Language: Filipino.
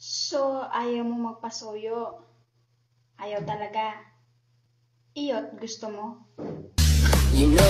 So, ayaw mo magpasuyo. Ayaw talaga. Iyot, gusto mo? You know